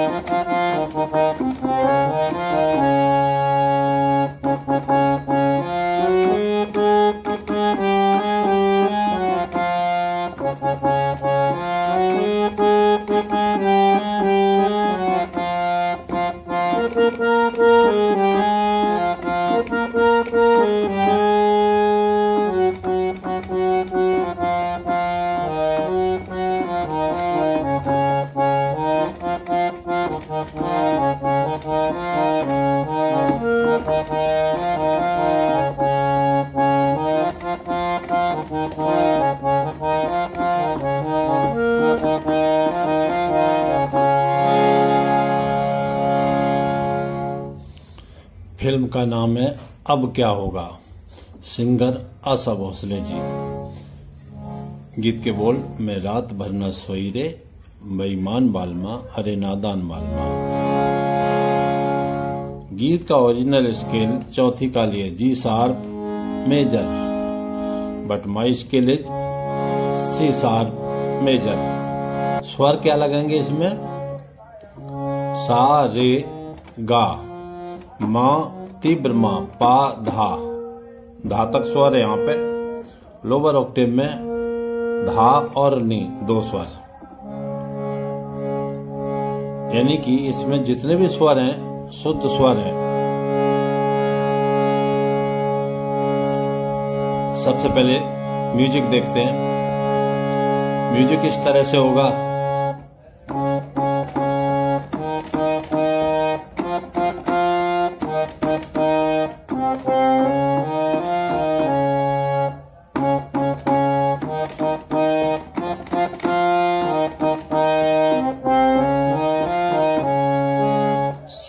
Müzik film का नाम है अब क्या होगा? सिंगर आशा भोसले जी। गीत के बोल, मैं रात भर न सोई रे, बेईमान बालमा, अरे नादान बालमा। गीत का ओरिजिनल स्केल चौथी का लिए, G sharp major but my scale is C sharp major स्वर क्या लगेंगे इसमें? सा रे गा, मा, तीव्र मा, पा, धा। धा तक स्वर है यहाँ पे। लोअर ऑक्टेव में धा और नी, दो स्वर। यानी कि इसमें जितने भी स्वर हैं, शुद्ध स्वर हैं। सबसे पहले म्यूज़िक देखते हैं। म्यूज़िक इस तरह से होगा।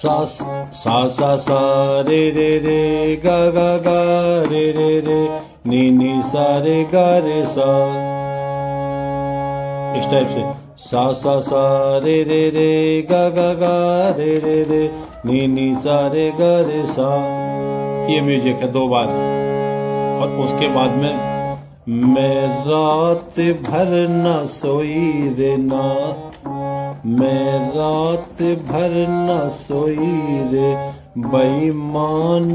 सा सा सा सा, रे रे रे, गा गा गा, रे रे रे। नी नी सा रे गा रे सा। इस टाइप से। सा सा सा, रे रे रे, गा गा गा, रे रे रे नी नी सा रे गा रे सा। ये म्यूज़िक है दो बार। और उसके बाद में, मैं रात भर न सोई रे ना। मैं रात भर न सोई रे। बेईमान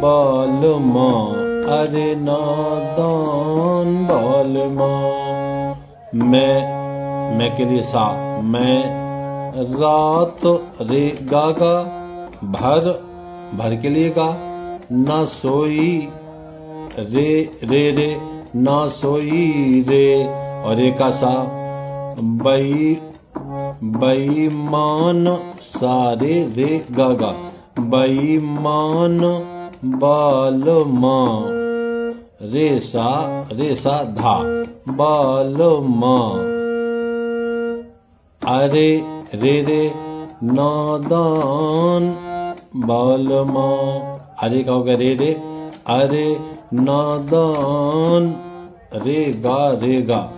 बाल माँ। अरे नादान बाल माँ। मैं मैं के लिए सा, मैं रात रे गागा भर भर के लिए गा। न सोई रे रे रे, न सोई रे। और एक सा, बई, बेईमान सारे रे गागा बेईमान बाल माँ। रे सा रे सा धा। बाल माँ अरे, रे रे, नादान। बाल माँ अरे का होगा रे रे? अरे, नादान। रे, गा रे, गा।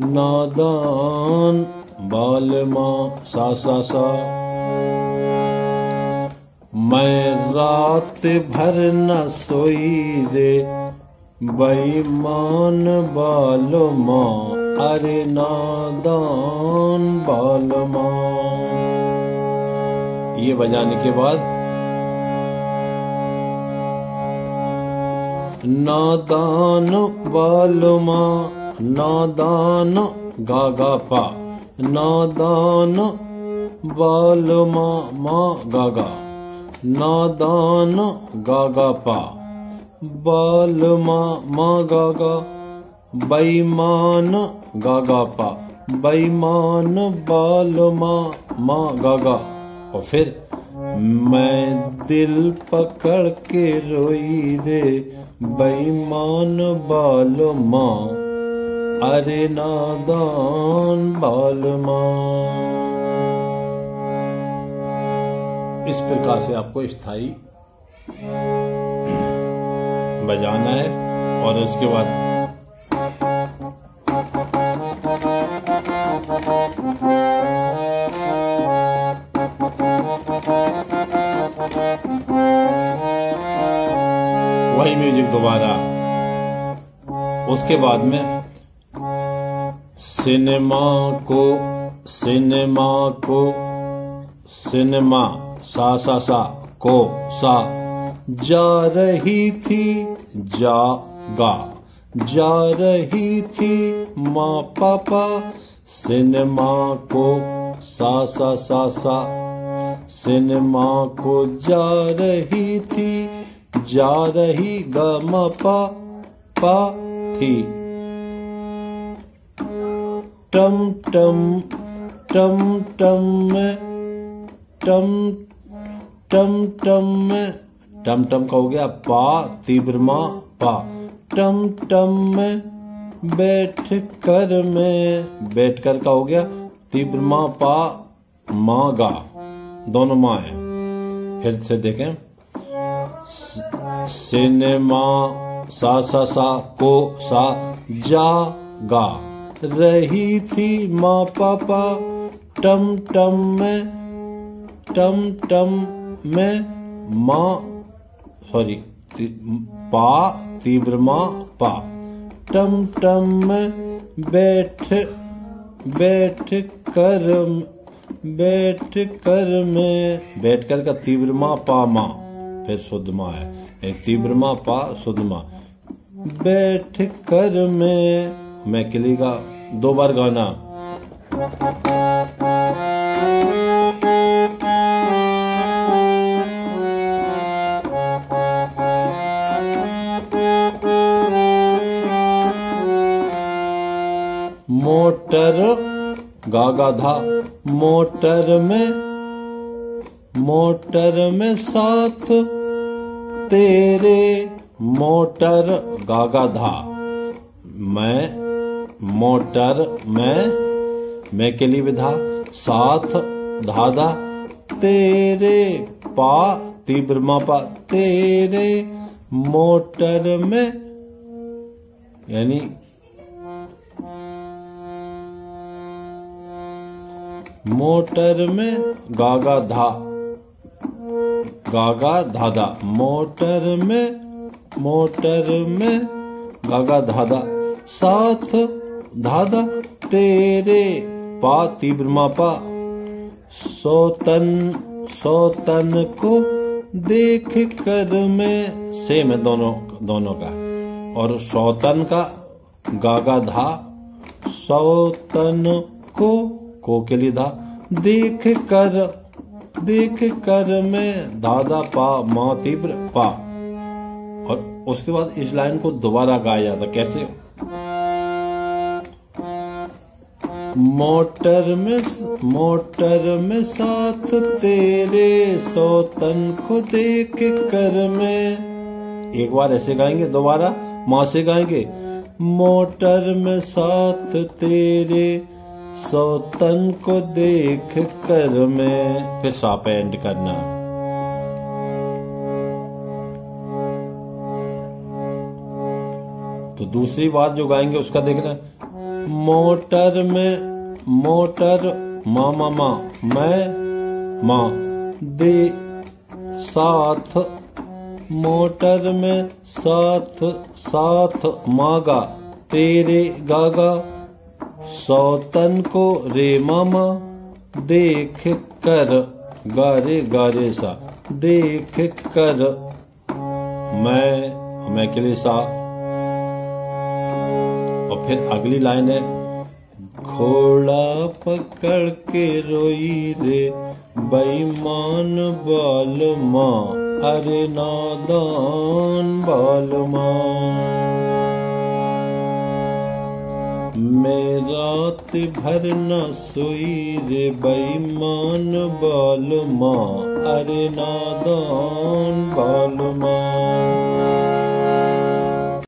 नादान। बाल माँ सा सा सा। मैं रात भर न सोई रे। बेईमान बाल माँ अरे नादान बाल माँ ये बजाने के बाद नादान बाल माँ नादान गा गा पा, नादान बाल मा मा गा गा नादान गा गा पा। बाल मा मा गा गा बेईमान गा गा पा। बेईमान बाल मा मा गा गा और फिर, मैं दिल पकड़ के रोई रे बेईमान बाल माँ। अरे नादान, बाल माँ। इस प्रकार से आपको स्थायी बजाना है और उसके बाद वही म्यूज़िक दोबारा। उसके बाद में सिनेमा को सिनेमा को, सिनेमा, सा सा सा, को, सा, जा रही थी जा गा जा रही थी माँ पापा, सिनेमा को सा सा सा सा। सिनेमा को जा रही थी, जा रही ग म पा पा थी। टम टम टम टम टम टम टम टम टम का हो गया पा तीव्रमा पा। टम टम में बैठ कर में, बैठ कर का हो गया, तीव्र पा, मा, गा। दोनों माँ है। फिर से देखें। सिनेमा, सा सा सा, को, सा, जा, गा। रही थी माँ, पापा, टम टम में, टम टम में, माँ सॉरी पा तीव्रमा पा टम टम बैठ बैठ कर बैठ कर में बैठ कर का तीव्रमा पा माँ फिर शुद्ध माँ है एक तीव्र माँ पा शुद्ध माँ बैठ कर में मैं किली का दो बार गाना गागा धा मोटर में मोटर में साथ तेरे मोटर गागा धा मैं, मोटर में, मैं के लिए विधा साथ धाधा, तेरे पा, तीव्र मापा, तेरे मोटर में, यानी मोटर में गागा धा। गागा धादा मोटर में मोटर में गागा धादा साथ धादा तेरे पा तीव्र मापा। सोतन सोतन को देख कर में से में दोनों दोनों का। और सौतन का गागा धा। सौतन को को के लिए धा। देख कर देख कर मैं दादा पा, माँ तीव्र पा। और उसके बाद इस लाइन को दोबारा गाया जाता कैसे? मोटर में मोटर में साथ तेरे सौतन को देख कर में। एक बार ऐसे गाएँगे दोबारा, माँ से गाएँगे, मोटर में साथ तेरे सौतन को देख कर मैं फिर साप एंड करना। तो दूसरी बार जो गाएँगे उसका देखना। मोटर में, मोटर, मा मा मा, मैं, माँ, दे, साथ, मोटर में साथ साथ मागा तेरे गागा सौतन को रे मामा, देख कर, गारे गारे सा, देख कर। मैं मैं के लिए सा। और फिर अगली लाइन है घोड़ा पकड़ के रोई रे, बेईमान बाल माँ, अरे नादान बाल माँ। मैं रात भर न सोई रे बेईमान बालमा। अरे नादान बाल माँ